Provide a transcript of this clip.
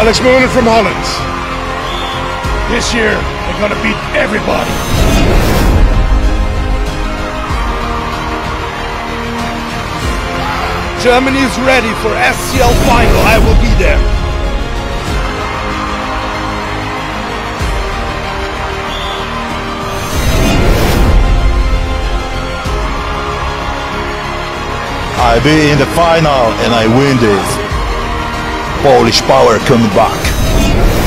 Alex Moonen from Holland. This year, they're gonna beat everybody. Germany is ready for SCL final. I will be there. I'll be in the final and I win this. Polish power coming back.